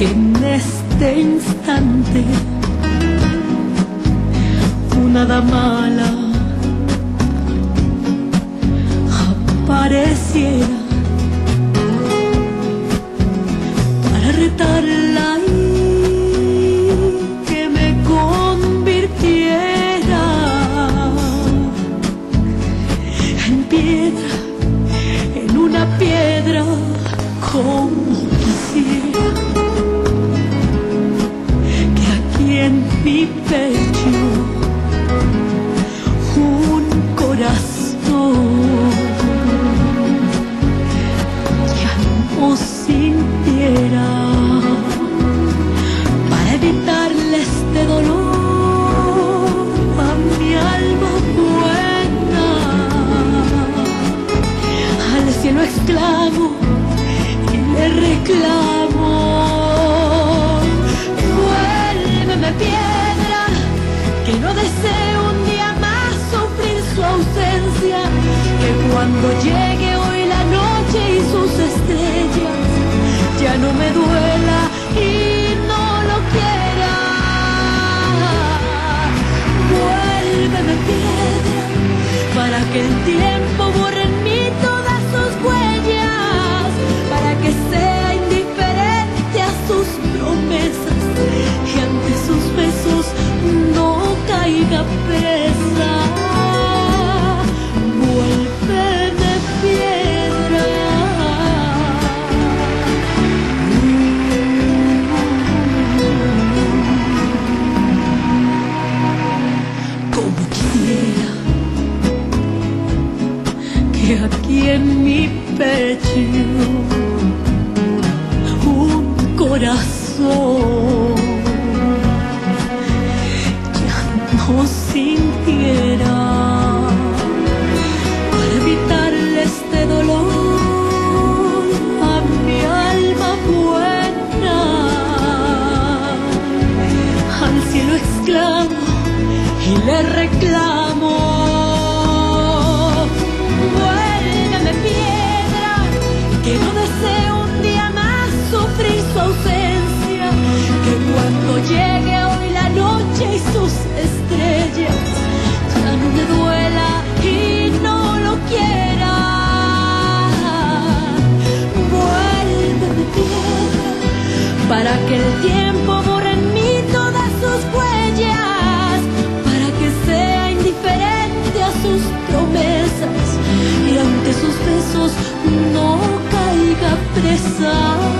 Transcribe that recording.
que en este instante una dama apareciera. Que cuando llegue hoy la noche y sus estrellas ya no me duela aquí en mi pecho un corazón ya no sintiera para evitarle este dolor a mi alma buena al cielo exclamo y le reclamo para que el tiempo borre en mí todas sus huellas, para que sea indiferente a sus promesas y ante sus besos no caiga presa.